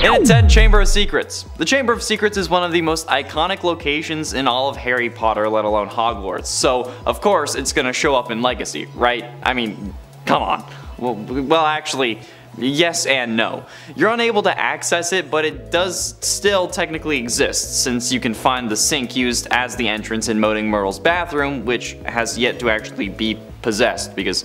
At 10, Chamber of Secrets. The Chamber of Secrets is one of the most iconic locations in all of Harry Potter, let alone Hogwarts. So, of course, it's gonna show up in Legacy, right? I mean, come on. Well, well actually, Yes and no. You're unable to access it, but it does still technically exist, since you can find the sink used as the entrance in Moaning Myrtle's bathroom, which has yet to actually be possessed, because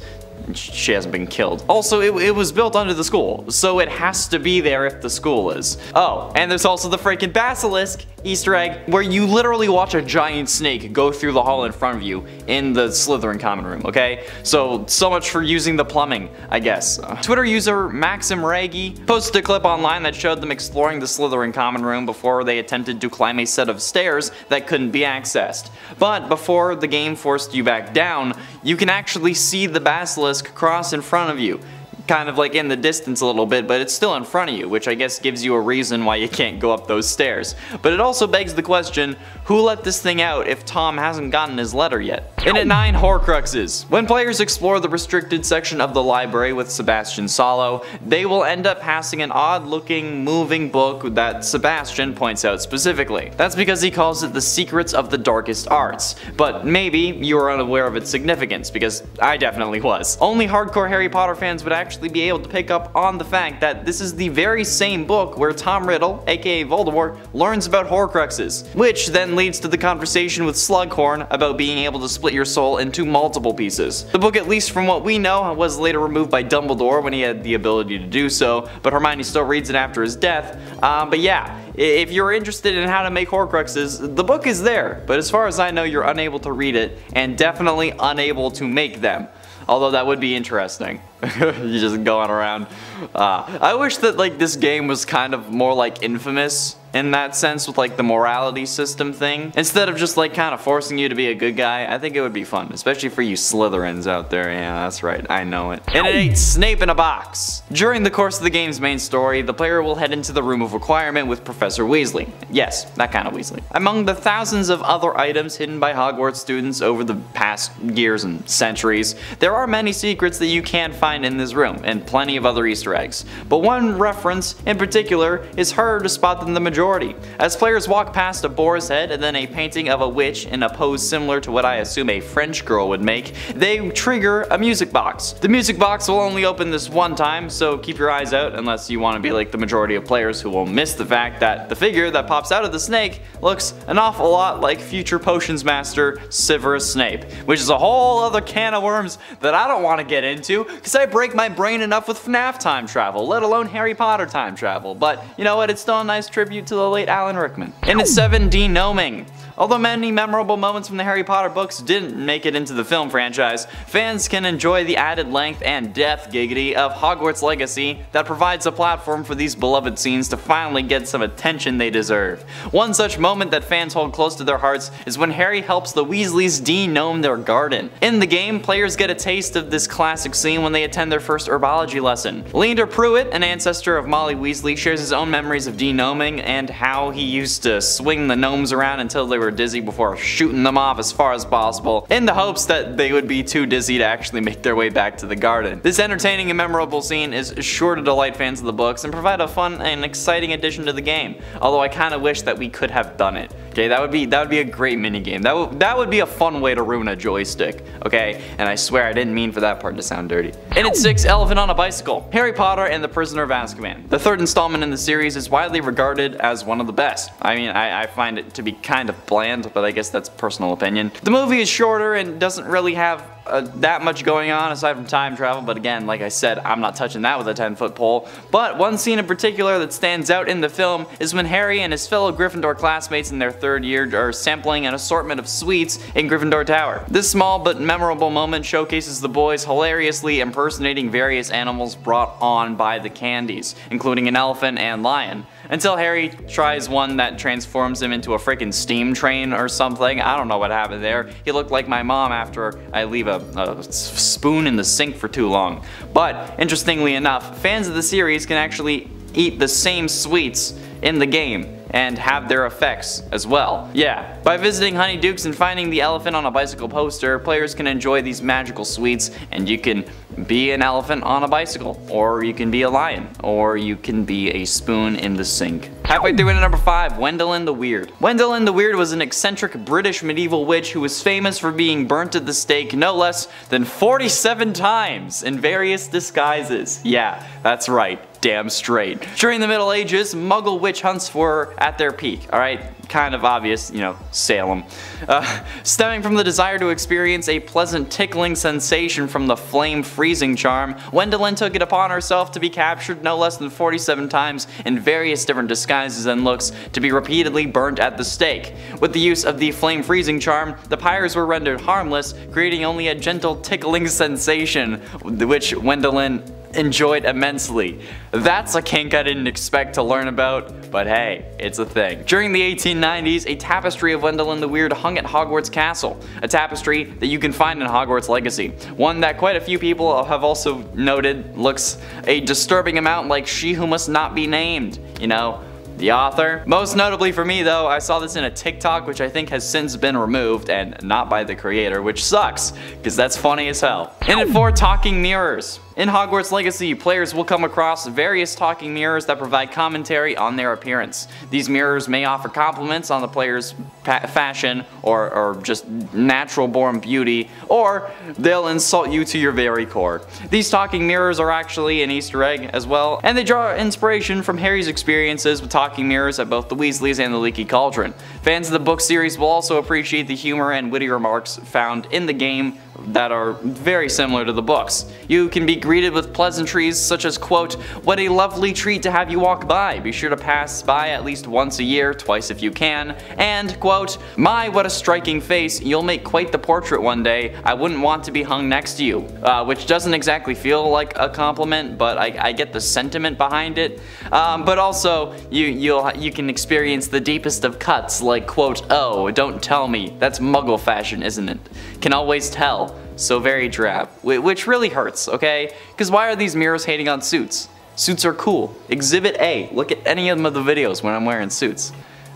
she hasn't been killed. Also, it, it, was built under the school, so it has to be there if the school is. Oh, and there's also the freaking basilisk Easter egg where you literally watch a giant snake go through the hall in front of you in the Slytherin common room, okay? So, so much for using the plumbing, I guess. Twitter user Maxim Raggy posted a clip online that showed them exploring the Slytherin common room before they attempted to climb a set of stairs that couldn't be accessed. But before the game forced you back down, you can actually see the basilisk cross in front of you kind of like in the distance a little bit, but it's still in front of you, which I guess gives you a reason why you can't go up those stairs. But it also begs the question, who let this thing out if Tom hasn't gotten his letter yet? In at 9 Horcruxes. When players explore the restricted section of the library with Sebastian Sallow, they will end up passing an odd looking moving book that Sebastian points out specifically. That's because he calls it the secrets of the darkest arts, but maybe you are unaware of its significance because I definitely was. Only hardcore Harry Potter fans would actually actually be able to pick up on the fact that this is the very same book where Tom Riddle, aka Voldemort, learns about Horcruxes, which then leads to the conversation with Slughorn about being able to split your soul into multiple pieces. The book, at least from what we know, was later removed by Dumbledore when he had the ability to do so, but Hermione still reads it after his death. Um, but yeah, if you're interested in how to make Horcruxes, the book is there, but as far as I know, you're unable to read it, and definitely unable to make them. Although that would be interesting. you just going around. Uh, I wish that like this game was kind of more like Infamous in that sense with like the morality system thing. Instead of just like kind of forcing you to be a good guy, I think it would be fun, especially for you Slytherins out there. Yeah, that's right, I know it. And it ain't Snape in a box. During the course of the game's main story, the player will head into the room of requirement with Professor Weasley. Yes, that kind of Weasley. Among the thousands of other items hidden by Hogwarts students over the past years and centuries, there are many secrets that you can't find in this room, and plenty of other easter eggs. But one reference in particular is harder to spot than the majority. As players walk past a boar's head and then a painting of a witch in a pose similar to what I assume a French girl would make, they trigger a music box. The music box will only open this one time, so keep your eyes out unless you want to be like the majority of players who will miss the fact that the figure that pops out of the snake looks an awful lot like future potions master Severus Snape, which is a whole other can of worms that I don't want to get into because I break my brain enough with FNAF time travel, let alone Harry Potter time travel. But you know what, it's still a nice tribute to the late Alan Rickman. And it's 7 degnoming. Although many memorable moments from the Harry Potter books didn't make it into the film franchise, fans can enjoy the added length and depth giggity of Hogwarts Legacy that provides a platform for these beloved scenes to finally get some attention they deserve. One such moment that fans hold close to their hearts is when Harry helps the Weasleys degnome their garden. In the game, players get a taste of this classic scene when they attend their first herbology lesson. Leander Prewett, an ancestor of Molly Weasley, shares his own memories of degnoming and how he used to swing the gnomes around until they were dizzy before shooting them off as far as possible in the hopes that they would be too dizzy to actually make their way back to the garden. This entertaining and memorable scene is sure to delight fans of the books and provide a fun and exciting addition to the game, although I kinda wish that we could have done it. Okay, that would be that would be a great minigame. That would that would be a fun way to ruin a joystick. Okay, and I swear I didn't mean for that part to sound dirty. And it's six Elephant on a Bicycle, Harry Potter and the Prisoner of Azkaban. The third installment in the series is widely regarded as one of the best. I mean, I, I find it to be kind of bland, but I guess that's personal opinion. The movie is shorter and doesn't really have uh, that much going on aside from time travel, but again, like I said, I'm not touching that with a 10 foot pole. But one scene in particular that stands out in the film is when Harry and his fellow Gryffindor classmates in their third year are sampling an assortment of sweets in Gryffindor Tower. This small but memorable moment showcases the boys hilariously impersonating various animals brought on by the candies, including an elephant and lion until Harry tries one that transforms him into a freaking steam train or something. I don't know what happened there. He looked like my mom after I leave a, a spoon in the sink for too long. But interestingly enough, fans of the series can actually eat the same sweets in the game and have their effects as well. Yeah, by visiting Honeydukes and finding the elephant on a bicycle poster, players can enjoy these magical sweets and you can be an elephant on a bicycle, or you can be a lion, or you can be a spoon in the sink. Halfway through into number 5, Wendelin the Weird. Wendelin the Weird was an eccentric British medieval witch who was famous for being burnt at the stake no less than 47 times in various disguises. Yeah, that's right damn straight. During the Middle Ages, Muggle witch hunts were at their peak, alright? Kind of obvious, you know, Salem. Uh, stemming from the desire to experience a pleasant tickling sensation from the flame freezing charm, Wendelin took it upon herself to be captured no less than 47 times in various different disguises and looks to be repeatedly burnt at the stake. With the use of the flame freezing charm, the pyres were rendered harmless, creating only a gentle tickling sensation, which Wendelin enjoyed immensely. That's a kink I didn't expect to learn about, but hey, it's a thing. During the 1890s, a tapestry of Wendelin the Weird hung at Hogwarts Castle, a tapestry that you can find in Hogwarts Legacy. One that quite a few people have also noted looks a disturbing amount like She Who Must Not Be Named, you know, the author. Most notably for me though, I saw this in a TikTok which I think has since been removed and not by the creator, which sucks, because that's funny as hell. In it for talking mirrors. In Hogwarts Legacy, players will come across various talking mirrors that provide commentary on their appearance. These mirrors may offer compliments on the player's fashion or, or just natural born beauty, or they'll insult you to your very core. These talking mirrors are actually an easter egg as well, and they draw inspiration from Harry's experiences with talking mirrors at both the Weasleys and the Leaky Cauldron. Fans of the book series will also appreciate the humor and witty remarks found in the game that are very similar to the books. You can be greeted with pleasantries such as quote, what a lovely treat to have you walk by, be sure to pass by at least once a year, twice if you can, and quote, my what a striking face, you'll make quite the portrait one day, I wouldn't want to be hung next to you, uh, which doesn't exactly feel like a compliment, but I, I get the sentiment behind it. Um, but also, you, you'll, you can experience the deepest of cuts like quote, oh, don't tell me, that's muggle fashion isn't it? Can always tell so very drab, which really hurts, okay? Because why are these mirrors hating on suits? Suits are cool. Exhibit A, look at any of the videos when I'm wearing suits.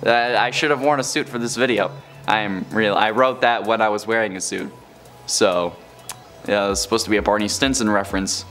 Uh, I should have worn a suit for this video. I'm real. I wrote that when I was wearing a suit. So, yeah, it was supposed to be a Barney Stinson reference,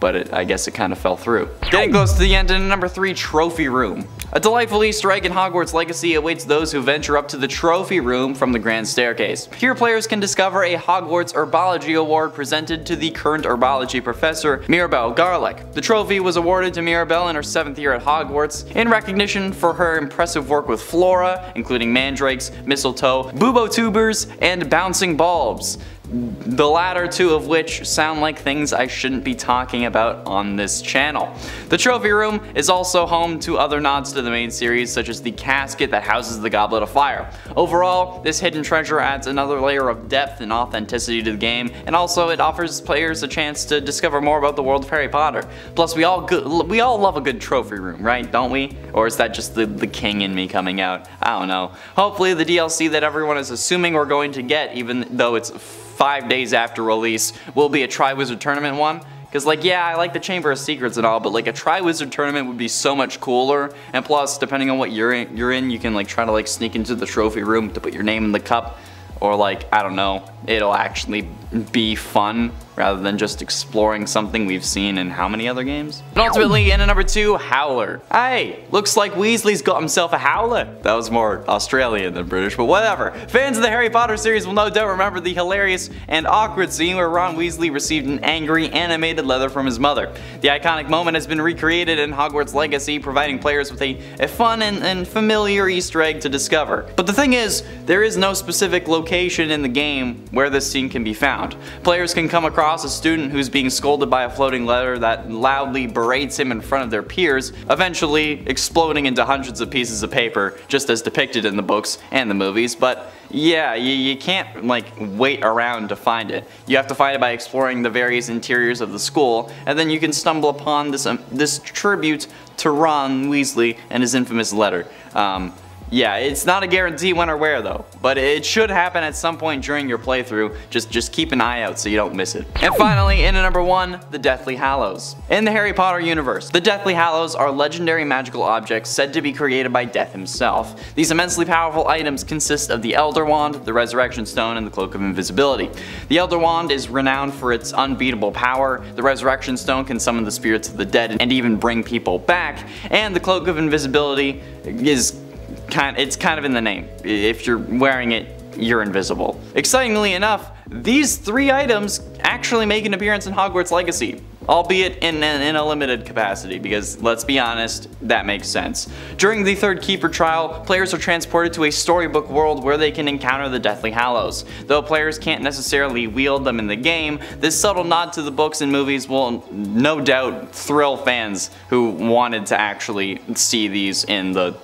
but it, I guess it kind of fell through. Getting close to the end in number 3, Trophy Room. A delightful Easter egg in Hogwarts Legacy awaits those who venture up to the Trophy Room from the Grand Staircase. Here players can discover a Hogwarts Herbology Award presented to the current Herbology professor, Mirabel Garlick. The trophy was awarded to Mirabel in her 7th year at Hogwarts in recognition for her impressive work with flora, including mandrakes, mistletoe, bubotubers, and bouncing bulbs the latter two of which sound like things I shouldn't be talking about on this channel. The trophy room is also home to other nods to the main series such as the casket that houses the Goblet of Fire. Overall, this hidden treasure adds another layer of depth and authenticity to the game and also it offers players a chance to discover more about the world of Harry Potter. Plus we all we all love a good trophy room, right? Don't we? Or is that just the, the king in me coming out? I don't know. Hopefully the DLC that everyone is assuming we're going to get even though it's five days after release will be a Triwizard Tournament one. Because like, yeah, I like the Chamber of Secrets and all, but like a Triwizard Tournament would be so much cooler. And plus, depending on what you're in, you're in, you can like try to like sneak into the trophy room to put your name in the cup. Or like, I don't know, it'll actually be fun rather than just exploring something we've seen in how many other games? And ultimately, in at number two, Howler. Hey, looks like Weasley's got himself a Howler. That was more Australian than British, but whatever. Fans of the Harry Potter series will no doubt remember the hilarious and awkward scene where Ron Weasley received an angry animated letter from his mother. The iconic moment has been recreated in Hogwarts Legacy, providing players with a, a fun and, and familiar Easter egg to discover. But the thing is, there is no specific location in the game where this scene can be found. Players can come across a student who's being scolded by a floating letter that loudly berates him in front of their peers, eventually exploding into hundreds of pieces of paper, just as depicted in the books and the movies, but yeah, you, you can't like wait around to find it. You have to find it by exploring the various interiors of the school, and then you can stumble upon this, um, this tribute to Ron Weasley and his infamous letter. Um, Yeah, it's not a guarantee when or where though, but it should happen at some point during your playthrough. Just just keep an eye out so you don't miss it. And finally, in number one, the Deathly Hallows. In the Harry Potter universe, the Deathly Hallows are legendary magical objects said to be created by Death himself. These immensely powerful items consist of the Elder Wand, the Resurrection Stone, and the Cloak of Invisibility. The Elder Wand is renowned for its unbeatable power, the Resurrection Stone can summon the spirits of the dead and even bring people back, and the Cloak of Invisibility is kind it's kind of in the name. If you're wearing it, you're invisible. Excitingly enough, these three items actually make an appearance in Hogwarts Legacy albeit in, in, in, a limited capacity because let's be honest, that makes sense. During the third Keeper trial, players are transported to a storybook world where they can encounter the Deathly Hallows. Though players can't necessarily wield them in the game, this subtle nod to the books and movies will no doubt thrill fans who wanted to actually see these in the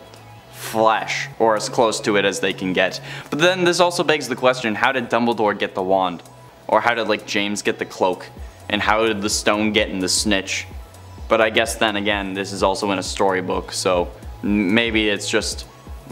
flesh, or as close to it as they can get. But then this also begs the question, how did Dumbledore get the wand? Or how did like James get the cloak? And how did the stone get in the snitch? But I guess then again, this is also in a storybook, so maybe it's just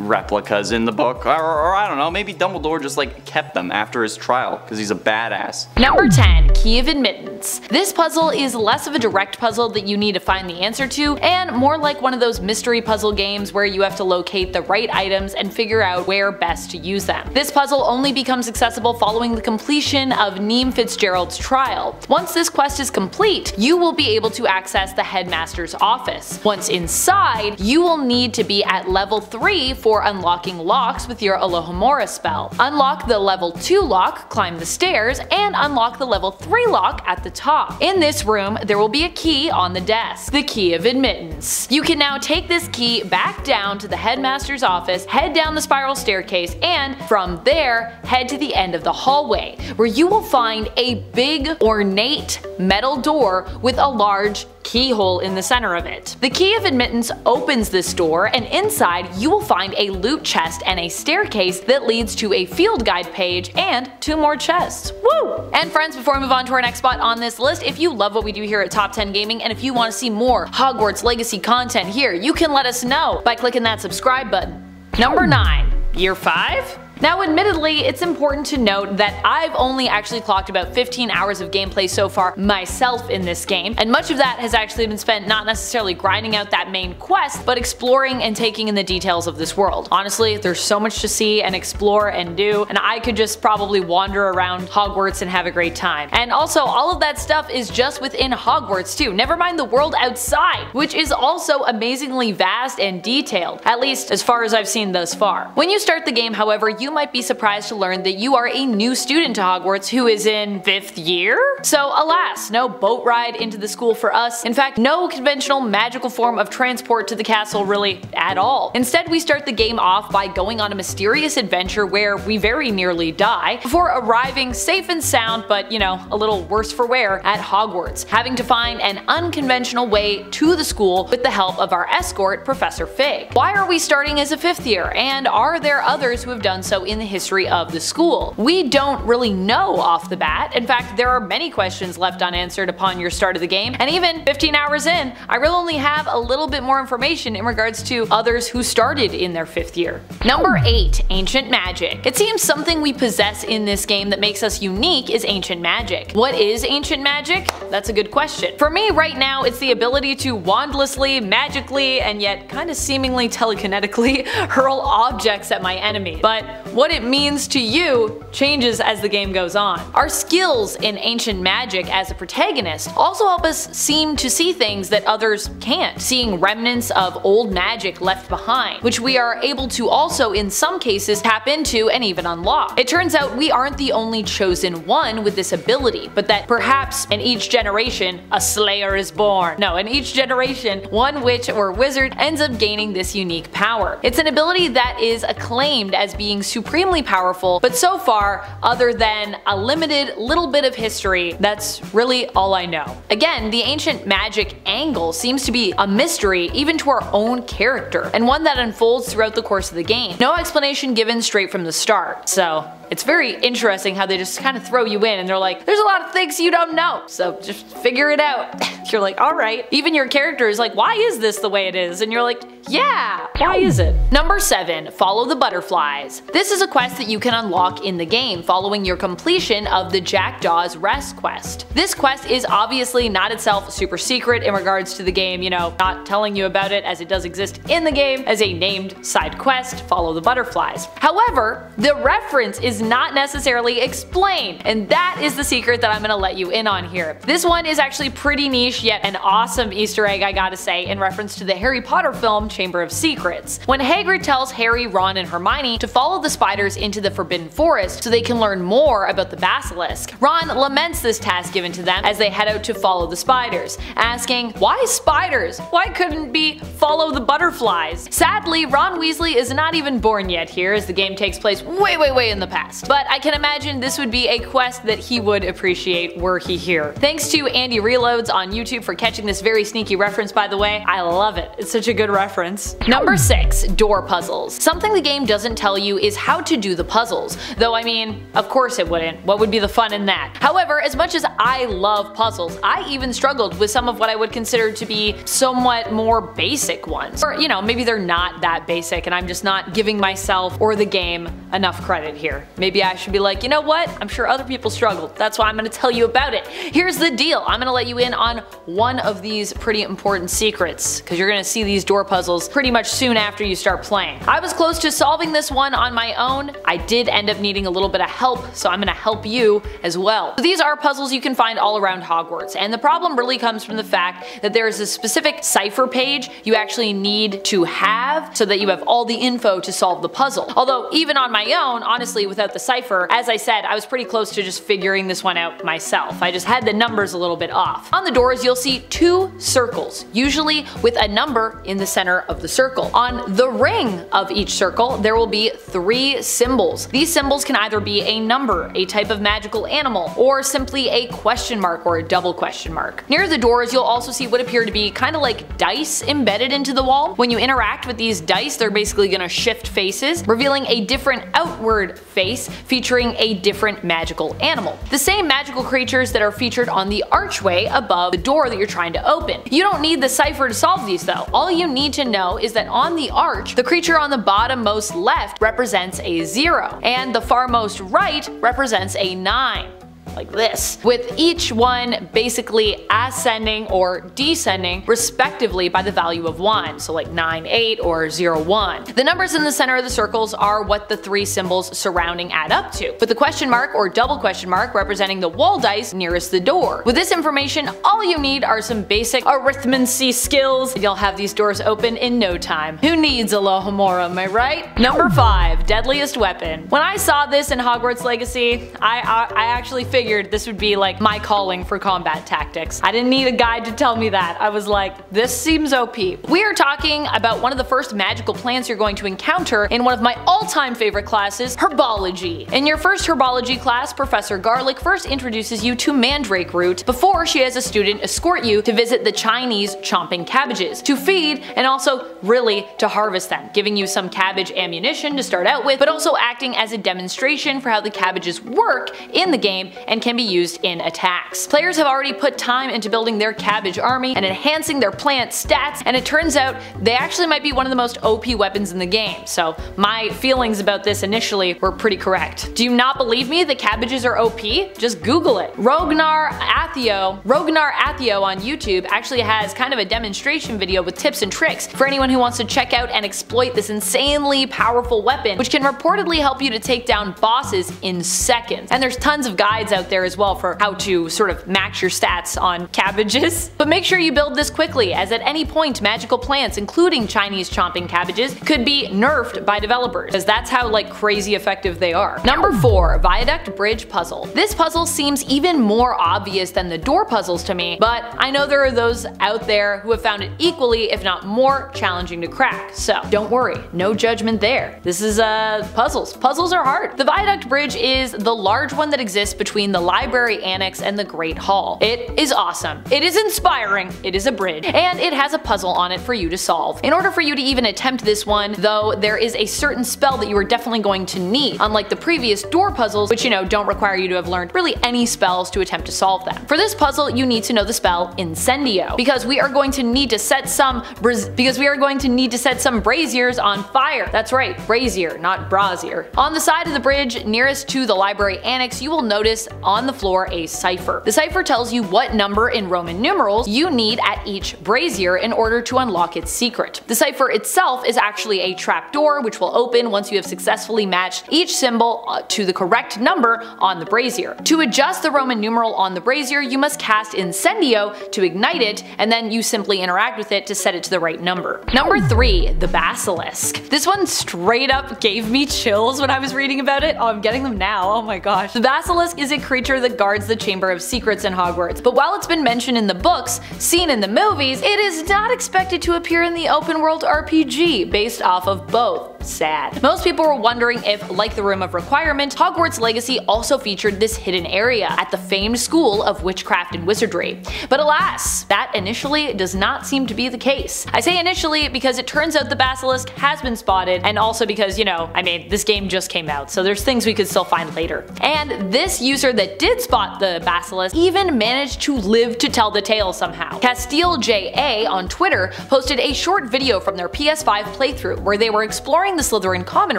replicas in the book, or, or, I don't know, maybe Dumbledore just like kept them after his trial because he's a badass. Number 10. Key of Admittance. This puzzle is less of a direct puzzle that you need to find the answer to, and more like one of those mystery puzzle games where you have to locate the right items and figure out where best to use them. This puzzle only becomes accessible following the completion of Neem Fitzgerald's trial. Once this quest is complete, you will be able to access the headmaster's office. Once inside, you will need to be at level 3 for unlocking locks with your Alohomora spell. Unlock the level 2 lock, climb the stairs, and unlock the level 3 lock at the top. In this room, there will be a key on the desk, the key of admittance. You can now take this key back down to the headmaster's office, head down the spiral staircase, and from there, head to the end of the hallway, where you will find a big ornate metal door with a large keyhole in the center of it. The key of admittance opens this door and inside you will find a loot chest and a staircase that leads to a field guide page and two more chests. Woo! And friends, before we move on to our next spot on this list, if you love what we do here at Top 10 Gaming and if you want to see more Hogwarts Legacy content here, you can let us know by clicking that subscribe button. Number 9. Year 5? Now admittedly, it's important to note that I've only actually clocked about 15 hours of gameplay so far myself in this game, and much of that has actually been spent not necessarily grinding out that main quest, but exploring and taking in the details of this world. Honestly, there's so much to see and explore and do, and I could just probably wander around Hogwarts and have a great time. And also, all of that stuff is just within Hogwarts too, never mind the world outside, which is also amazingly vast and detailed, at least as far as I've seen thus far. When you start the game, however, you you might be surprised to learn that you are a new student to Hogwarts who is in 5th year? So alas, no boat ride into the school for us. In fact, no conventional magical form of transport to the castle really at all. Instead, we start the game off by going on a mysterious adventure where we very nearly die, before arriving safe and sound but, you know, a little worse for wear at Hogwarts, having to find an unconventional way to the school with the help of our escort, Professor Fig. Why are we starting as a 5th year, and are there others who have done so in the history of the school? We don't really know off the bat. In fact, there are many questions left unanswered upon your start of the game, and even 15 hours in, I really only have a little bit more information in regards to others who started in their 5th year. Number 8. Ancient Magic. It seems something we possess in this game that makes us unique is ancient magic. What is ancient magic? That's a good question. For me right now, it's the ability to wandlessly, magically, and yet kind of seemingly telekinetically hurl objects at my enemy. But what it means to you changes as the game goes on. Our skills in ancient magic as a protagonist also help us seem to see things that others can't, seeing remnants of old magic left behind, which we are able to also in some cases tap into and even unlock. It turns out we aren't the only chosen one with this ability, but that perhaps in each generation a slayer is born. No, in each generation one witch or wizard ends up gaining this unique power. It's an ability that is acclaimed as being super supremely powerful, but so far, other than a limited little bit of history, that's really all I know. Again, the ancient magic angle seems to be a mystery even to our own character, and one that unfolds throughout the course of the game. No explanation given straight from the start, so It's very interesting how they just kind of throw you in and they're like, there's a lot of things you don't know, so just figure it out. you're like, alright. Even your character is like, why is this the way it is? And you're like, yeah, why is it? Number 7. Follow the Butterflies. This is a quest that you can unlock in the game following your completion of the Jackdaw's Rest quest. This quest is obviously not itself super secret in regards to the game, you know, not telling you about it as it does exist in the game as a named side quest, Follow the Butterflies. However, the reference is not necessarily explained, and that is the secret that I'm gonna let you in on here. This one is actually pretty niche yet an awesome easter egg I gotta say in reference to the Harry Potter film Chamber of Secrets. When Hagrid tells Harry, Ron, and Hermione to follow the spiders into the Forbidden Forest so they can learn more about the basilisk, Ron laments this task given to them as they head out to follow the spiders, asking, why spiders? Why couldn't be follow the butterflies? Sadly, Ron Weasley is not even born yet here as the game takes place way way way in the past, but I can imagine this would be a quest that he would appreciate were he here. Thanks to Andy Reloads on YouTube for catching this very sneaky reference by the way, I love it, it's such a good reference. Number 6. Door puzzles. Something the game doesn't tell you is how to do the puzzles, though I mean, of course it wouldn't, what would be the fun in that? However, as much as I love puzzles, I even struggled with some of what I would consider to be somewhat more basic ones. Or, you know, maybe they're not that basic and I'm just not giving myself or the game enough credit here. Maybe I should be like, you know what, I'm sure other people struggled, that's why I'm gonna tell you about it. Here's the deal, I'm gonna let you in on one of these pretty important secrets, because you're gonna see these door puzzles pretty much soon after you start playing. I was close to solving this one on my own, I did end up needing a little bit of help, so I'm gonna help you as well. So these are puzzles you can find all around Hogwarts, and the problem really comes from the fact that there is a specific cipher page you actually need to have so that you have all the info to solve the puzzle. Although even on my own, honestly without the cipher, as I said, I was pretty close to just figuring this one out myself. I just had the numbers a little bit off. On the doors you'll see two circles, usually with a number in the center of the circle. On the ring of each circle there will be three symbols. These symbols can either be a number, a type of magical animal, or simply a question mark or a double question mark. Near the doors you'll also see what appear to be kind of like dice embedded into the wall. When you interact with these dice they're basically to shift faces, revealing a different outward face featuring a different magical animal. The same magical creatures that are featured on the archway above the door that you're trying to open. You don't need the cipher to solve these though. All you need to know is that on the arch, the creature on the bottom most left represents a 0, and the far most right represents a 9 like this, with each one basically ascending or descending respectively by the value of 1, so like 9, 8 or 0, 1. The numbers in the center of the circles are what the three symbols surrounding add up to, with the question mark or double question mark representing the wall dice nearest the door. With this information, all you need are some basic arithmancy skills, and you'll have these doors open in no time. Who needs Alohomora, am I right? Number 5. Deadliest Weapon. When I saw this in Hogwarts Legacy, I, I, I actually figured figured this would be like my calling for combat tactics. I didn't need a guide to tell me that. I was like, this seems OP. We are talking about one of the first magical plants you're going to encounter in one of my all-time favorite classes, Herbology. In your first Herbology class, Professor Garlick first introduces you to Mandrake Root before she has a student escort you to visit the Chinese chomping cabbages, to feed and also really to harvest them, giving you some cabbage ammunition to start out with, but also acting as a demonstration for how the cabbages work in the game and can be used in attacks. Players have already put time into building their cabbage army and enhancing their plant stats, and it turns out they actually might be one of the most OP weapons in the game, so my feelings about this initially were pretty correct. Do you not believe me that cabbages are OP? Just Google it. Rognar Athio, Rognar Athio on YouTube actually has kind of a demonstration video with tips and tricks for anyone who wants to check out and exploit this insanely powerful weapon, which can reportedly help you to take down bosses in seconds. And there's tons of guides out out there as well for how to sort of max your stats on cabbages. But make sure you build this quickly as at any point magical plants including Chinese chomping cabbages could be nerfed by developers as that's how like crazy effective they are. Number 4. Viaduct Bridge Puzzle. This puzzle seems even more obvious than the door puzzles to me, but I know there are those out there who have found it equally if not more challenging to crack, so don't worry, no judgment there. This is uh, puzzles. Puzzles are hard. The Viaduct Bridge is the large one that exists between between the library annex and the Great Hall. It is awesome. It is inspiring. It is a bridge. And it has a puzzle on it for you to solve. In order for you to even attempt this one, though, there is a certain spell that you are definitely going to need, unlike the previous door puzzles, which you know don't require you to have learned really any spells to attempt to solve them. For this puzzle, you need to know the spell Incendio, because we are going to need to set some because we are going to need to set some braziers on fire. That's right, brazier, not brazier. On the side of the bridge nearest to the library annex, you will notice on the floor a cipher. The cipher tells you what number in Roman numerals you need at each brazier in order to unlock its secret. The cipher itself is actually a trapdoor which will open once you have successfully matched each symbol uh, to the correct number on the brazier. To adjust the Roman numeral on the brazier, you must cast Incendio to ignite it, and then you simply interact with it to set it to the right number. Number 3. The Basilisk. This one straight up gave me chills when I was reading about it. Oh, I'm getting them now, oh my gosh. The Basilisk is a creature that guards the Chamber of Secrets in Hogwarts, but while it's been mentioned in the books, seen in the movies, it is not expected to appear in the open world RPG based off of both sad. Most people were wondering if, like the Room of Requirement, Hogwarts Legacy also featured this hidden area at the famed School of Witchcraft and Wizardry. But alas, that initially does not seem to be the case. I say initially because it turns out the Basilisk has been spotted, and also because, you know, I mean, this game just came out, so there's things we could still find later. And this user that did spot the Basilisk even managed to live to tell the tale somehow. Castile JA on Twitter posted a short video from their PS5 playthrough where they were exploring the Slytherin common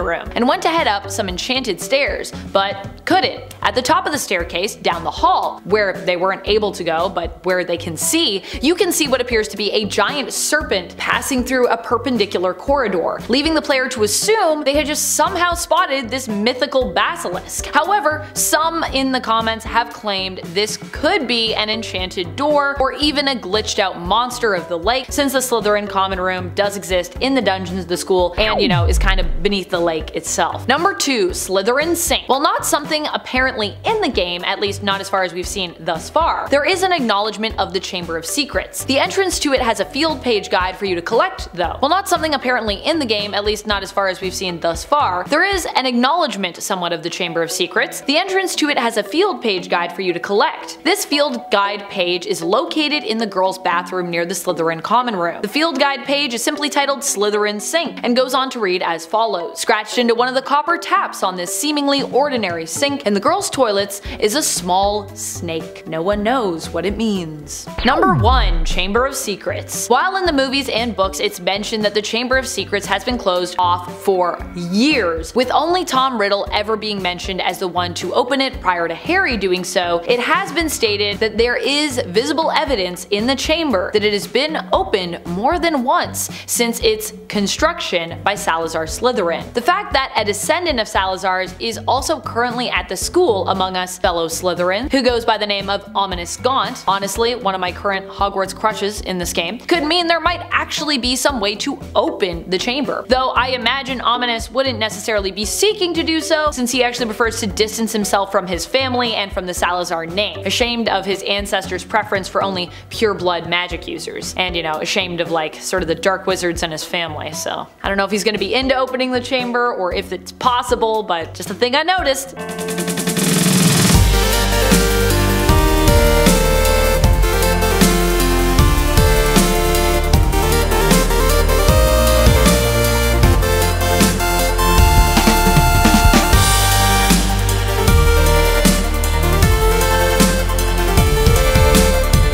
room and went to head up some enchanted stairs, but couldn't. At the top of the staircase, down the hall, where they weren't able to go, but where they can see, you can see what appears to be a giant serpent passing through a perpendicular corridor, leaving the player to assume they had just somehow spotted this mythical basilisk. However, some in the comments have claimed this could be an enchanted door or even a glitched out monster of the lake since the Slytherin common room does exist in the dungeons of the school and you know is kind of beneath the lake itself. Number 2. Slytherin Sink. While not something apparently in the game, at least not as far as we've seen thus far, there is an acknowledgement of the Chamber of Secrets. The entrance to it has a field page guide for you to collect though. While not something apparently in the game, at least not as far as we've seen thus far, there is an acknowledgement somewhat of the Chamber of Secrets. The entrance to it has a field page guide for you to collect. This field guide page is located in the girls' bathroom near the Slytherin common room. The field guide page is simply titled Slytherin Sink and goes on to read as follows. Scratched into one of the copper taps on this seemingly ordinary sink in the girls' toilets is a small snake. No one knows what it means. Number 1. Chamber of Secrets. While in the movies and books it's mentioned that the Chamber of Secrets has been closed off for years, with only Tom Riddle ever being mentioned as the one to open it prior to Harry doing so, it has been stated that there is visible evidence in the chamber that it has been opened more than once since its construction by Salazar Salazar Slytherin. The fact that a descendant of Salazar's is also currently at the school among us fellow Slytherin, who goes by the name of Ominis Gaunt, honestly one of my current Hogwarts crushes in this game, could mean there might actually be some way to open the chamber. Though I imagine Ominis wouldn't necessarily be seeking to do so, since he actually prefers to distance himself from his family and from the Salazar name, ashamed of his ancestors' preference for only pure blood magic users, and you know, ashamed of like sort of the dark wizards and his family, so I don't know if he's gonna be into opening the chamber or if it's possible, but just a thing I noticed.